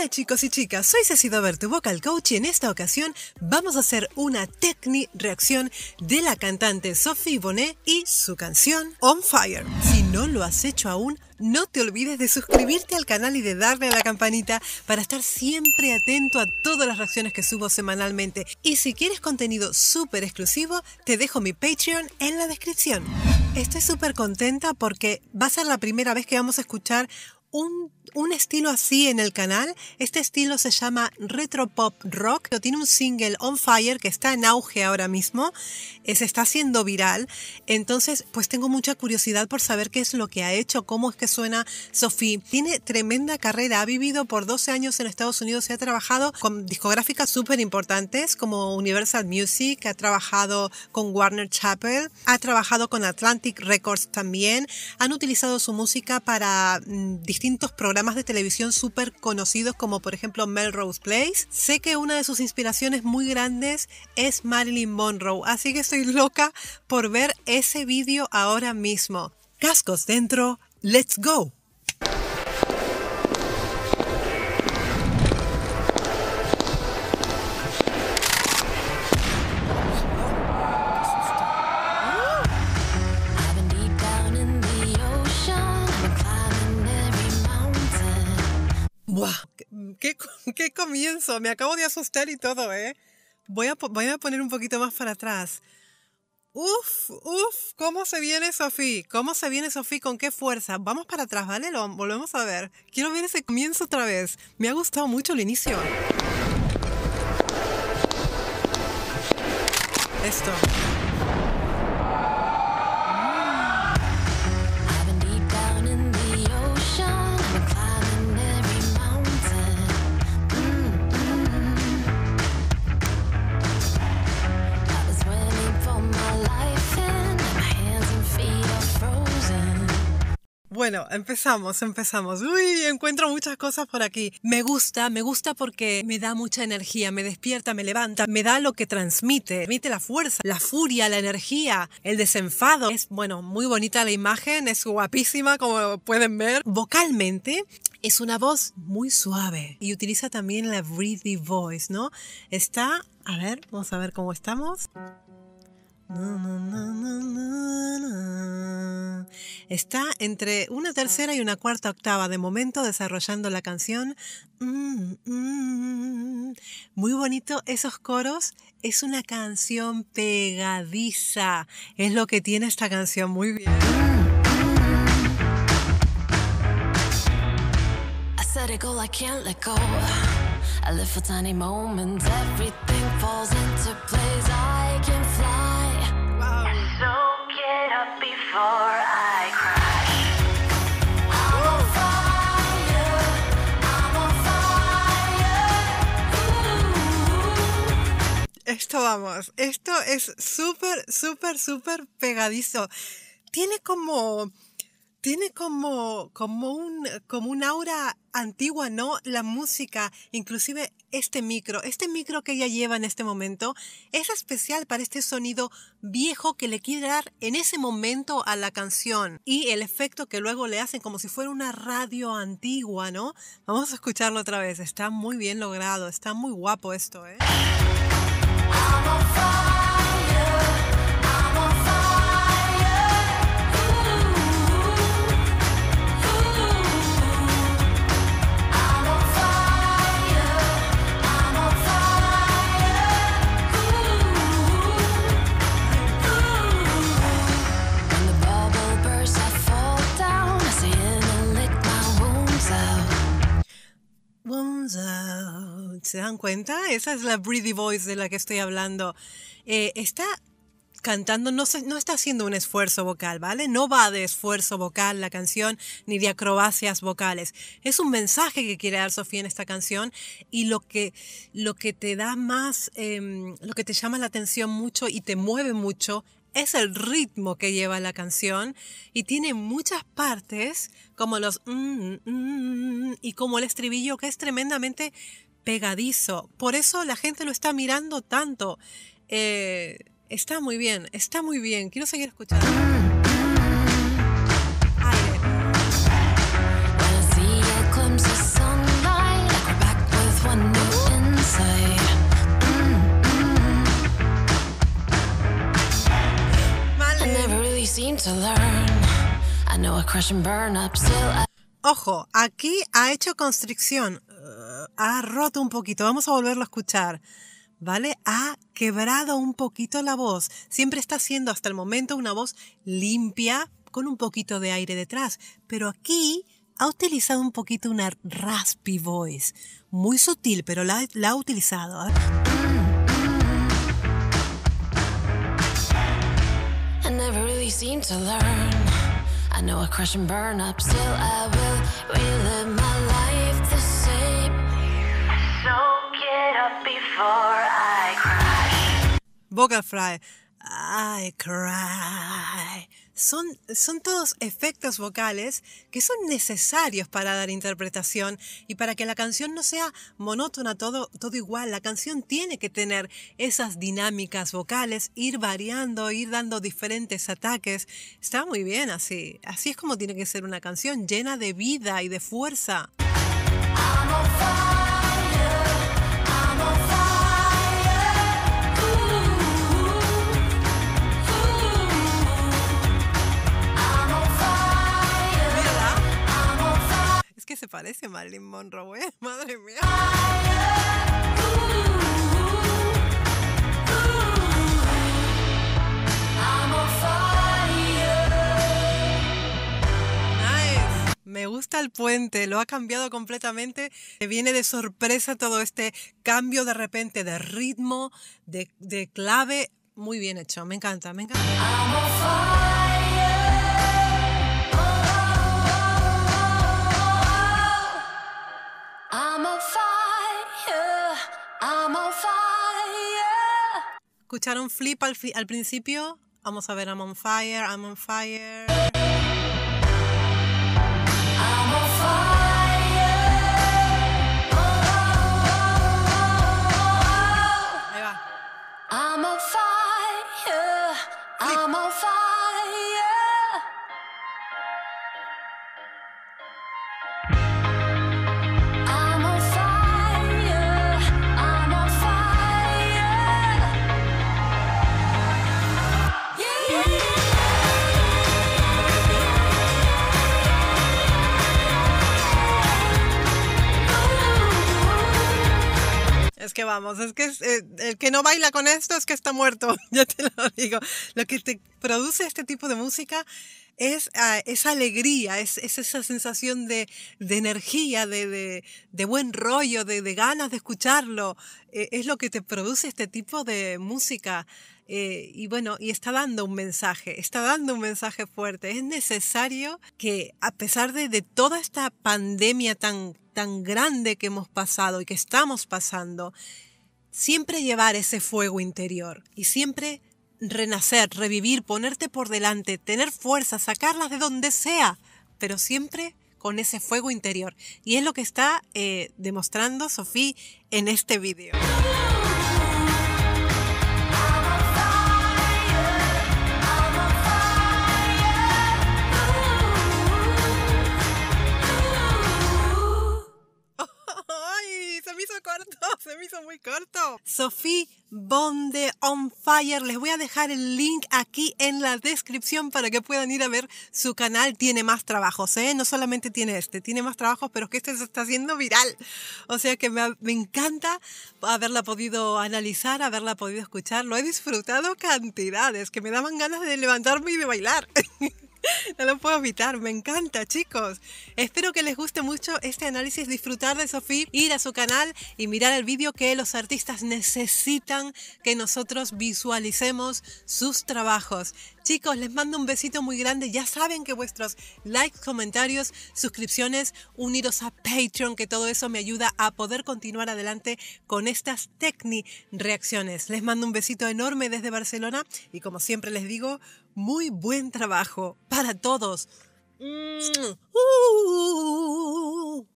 Hola chicos y chicas, soy Ceci Dover, tu vocal coach y en esta ocasión vamos a hacer una techni reacción de la cantante Sophie Bonnet y su canción On Fire. Si no lo has hecho aún, no te olvides de suscribirte al canal y de darle a la campanita para estar siempre atento a todas las reacciones que subo semanalmente. Y si quieres contenido súper exclusivo, te dejo mi Patreon en la descripción. Estoy súper contenta porque va a ser la primera vez que vamos a escuchar un, un, estilo así en el canal. Este estilo se llama Retro Pop Rock. Tiene un single On Fire que está en auge ahora mismo. Eh, se está haciendo viral. Entonces, pues tengo mucha curiosidad por saber qué es lo que ha hecho, cómo es que suena Sophie. Tiene tremenda carrera. Ha vivido por 12 años en Estados Unidos y ha trabajado con discográficas súper importantes como Universal Music. Ha trabajado con Warner Chappell. Ha trabajado con Atlantic Records también. Han utilizado su música para mm, distintos programas de televisión súper conocidos como por ejemplo Melrose Place. Sé que una de sus inspiraciones muy grandes es Marilyn Monroe, así que estoy loca por ver ese vídeo ahora mismo. Cascos dentro, let's go. Comienzo? Me acabo de asustar y todo, ¿eh? Voy a, poner un poquito más para atrás. Uf, uf, ¿cómo se viene Sofía? ¿Cómo se viene Sofía? ¿Con qué fuerza? Vamos para atrás, ¿vale? Volvemos a ver. Quiero ver ese comienzo otra vez. Me ha gustado mucho el inicio. Esto. Bueno, empezamos, empezamos. Uy, encuentro muchas cosas por aquí. Me gusta, me gusta porque me da mucha energía, me despierta, me levanta, me da lo que transmite, transmite la fuerza, la furia, la energía, el desenfado. Es, bueno, muy bonita la imagen, es guapísima como pueden ver. Vocalmente es una voz muy suave y utiliza también la breathy voice, ¿no? Está, a ver, vamos a ver cómo estamos. Está entre una tercera y una cuarta octava de momento desarrollando la canción. Muy bonito esos coros. Es una canción pegadiza. Es lo que tiene esta canción. Muy bien. Esto vamos, esto es súper, súper, súper pegadizo. Tiene como tiene como, como, un, como un aura antigua, ¿no? La música, inclusive este micro, este micro que ella lleva en este momento, es especial para este sonido viejo que le quiere dar en ese momento a la canción y el efecto que luego le hacen como si fuera una radio antigua, ¿no? Vamos a escucharlo otra vez, está muy bien logrado, está muy guapo esto, ¿eh? ¿Se dan cuenta? Esa es la breathy voice de la que estoy hablando. Eh, está cantando, no, no está haciendo un esfuerzo vocal, ¿vale? No va de esfuerzo vocal la canción, ni de acrobacias vocales. Es un mensaje que quiere dar Sofía en esta canción y lo que, lo que te da más, em, lo que te llama la atención mucho y te mueve mucho es el ritmo que lleva la canción y tiene muchas partes como los mm, mm, mm, y como el estribillo que es tremendamente pegadizo. Por eso la gente lo está mirando tanto. Eh, está muy bien, está muy bien. Quiero seguir escuchando. Ojo, aquí ha hecho constricción. Uh, ha roto un poquito. Vamos a volverlo a escuchar. ¿Vale? Ha quebrado un poquito la voz. Siempre está siendo hasta el momento una voz limpia con un poquito de aire detrás. Pero aquí ha utilizado un poquito una raspy voice. Muy sutil, pero la, ha utilizado. ¿eh? Really seem to learn. I know I crash and burn up, still I will relive my life the same. So get up before I crash. Vocal fry. I cry son, son todos efectos vocales que son necesarios para dar interpretación y para que la canción no sea monótona, todo, todo igual. La canción tiene que tener esas dinámicas vocales, ir variando, ir dando diferentes ataques. Está muy bien así. Así es como tiene que ser una canción llena de vida y de fuerza. Parece Marilyn Monroe, ¿eh? Madre mía. Me gusta el puente, lo ha cambiado completamente. Me viene de sorpresa todo este cambio de repente de ritmo, de, de clave. Muy bien hecho, me encanta, me encanta. ¿Escucharon Flip al, al principio? Vamos a ver I'm on fire, I'm on fire. Ahí va. I'm on fire, I'm on fire. Es vamos, es que eh, el que no baila con esto es que está muerto, ya te lo digo. Lo que te produce este tipo de música es ah, esa alegría, es, esa sensación de, energía, de, buen rollo, de, ganas de escucharlo. Eh, es lo que te produce este tipo de música. Eh, y bueno, y está dando un mensaje, está dando un mensaje fuerte. Es necesario que a pesar de, de toda esta pandemia tan tan grande que hemos pasado y que estamos pasando, siempre llevar ese fuego interior y siempre renacer, revivir, ponerte por delante, tener fuerza, sacarlas de donde sea, pero siempre con ese fuego interior. Y es lo que está eh, demostrando Sofía en este vídeo. Se me hizo muy corto. Sophie Bonde On Fire. Les voy a dejar el link aquí en la descripción para que puedan ir a ver su canal. Tiene más trabajos, ¿eh? No solamente tiene este, tiene más trabajos, pero es que este se está haciendo viral. O sea que me, me encanta haberla podido analizar, haberla podido escuchar. Lo he disfrutado cantidades, que me daban ganas de levantarme y de bailar. No lo puedo evitar, me encanta chicos. Espero que les guste mucho este análisis, disfrutar de Sofía, ir a su canal y mirar el vídeo que los artistas necesitan que nosotros visualicemos sus trabajos. Chicos, les mando un besito muy grande. Ya saben que vuestros likes, comentarios, suscripciones, uniros a Patreon, que todo eso me ayuda a poder continuar adelante con estas Tecni reacciones. Les mando un besito enorme desde Barcelona y como siempre les digo, muy buen trabajo para todos. Mm. Uh.